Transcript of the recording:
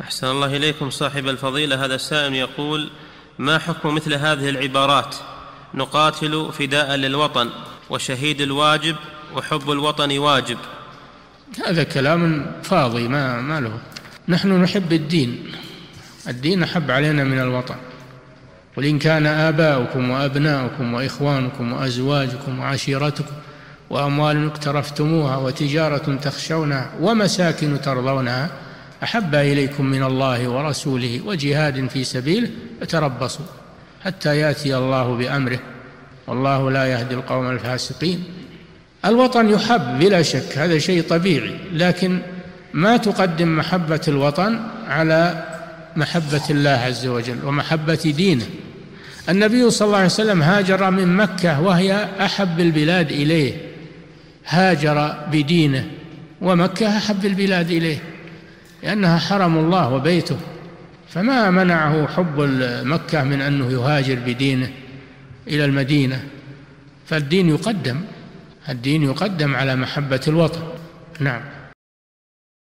أحسن الله إليكم صاحب الفضيلة. هذا السائل يقول ما حكم مثل هذه العبارات؟ نقاتل فداء للوطن وشهيد الواجب وحب الوطن واجب. هذا كلام فاضي ما ما له. نحن نحب الدين. الدين أحب علينا من الوطن. قل إن كان آباؤكم وأبناؤكم وإخوانكم وأزواجكم وعشيرتكم وأموال اقترفتموها وتجارة تخشونها ومساكن ترضونها أحب إليكم من الله ورسوله وجهاد في سبيله فتربصوا حتى يأتي الله بأمره. والله لا يهدي القوم الفاسقين. الوطن يحب بلا شك هذا شيء طبيعي لكن ما تقدم محبة الوطن على محبة الله عز وجل ومحبة دينه. النبي صلى الله عليه وسلم هاجر من مكة وهي أحب البلاد إليه. هاجر بدينه ومكة أحب البلاد إليه. لأنها حرم الله وبيته فما منعه حب مكة من أنه يهاجر بدينه إلى المدينة. فالدين يقدم الدين يقدم على محبة الوطن. نعم.